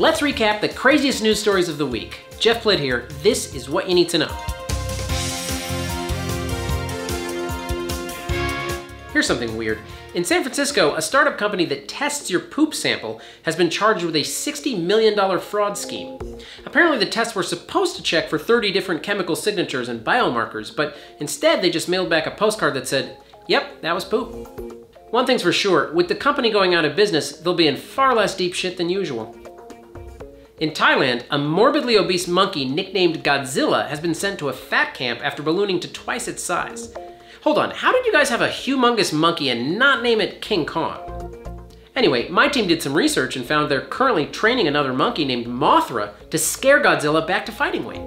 Let's recap the craziest news stories of the week. Geoff Plitt here. This is what you need to know. Here's something weird. In San Francisco, a startup company that tests your poop sample has been charged with a $60 million fraud scheme. Apparently the tests were supposed to check for 30 different chemical signatures and biomarkers, but instead they just mailed back a postcard that said, yep, that was poop. One thing's for sure, with the company going out of business, they'll be in far less deep shit than usual. In Thailand, a morbidly obese monkey nicknamed Godzilla has been sent to a fat camp after ballooning to twice its size. Hold on, how did you guys have a humongous monkey and not name it King Kong? Anyway, my team did some research and found they're currently training another monkey named Mothra to scare Godzilla back to fighting weight.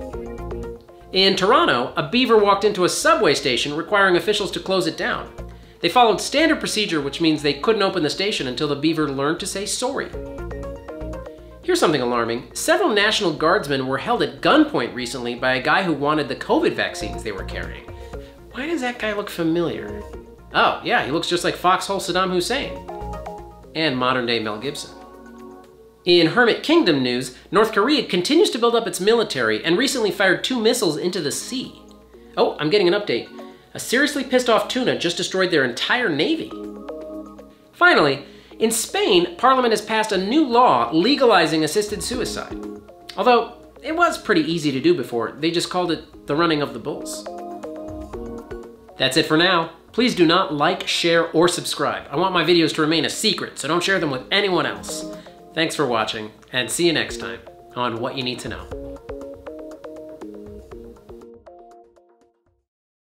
In Toronto, a beaver walked into a subway station requiring officials to close it down. They followed standard procedure, which means they couldn't open the station until the beaver learned to say sorry. Here's something alarming. Several National Guardsmen were held at gunpoint recently by a guy who wanted the COVID vaccines they were carrying. Why does that guy look familiar? Oh, yeah, he looks just like foxhole Saddam Hussein. And modern day Mel Gibson. In Hermit Kingdom news, North Korea continues to build up its military and recently fired two missiles into the sea. Oh, I'm getting an update. A seriously pissed off tuna just destroyed their entire navy. Finally, in Spain, Parliament has passed a new law legalizing assisted suicide. Although, it was pretty easy to do before, they just called it the running of the bulls. That's it for now. Please do not like, share, or subscribe. I want my videos to remain a secret, so don't share them with anyone else. Thanks for watching, and see you next time on What You Need to Know.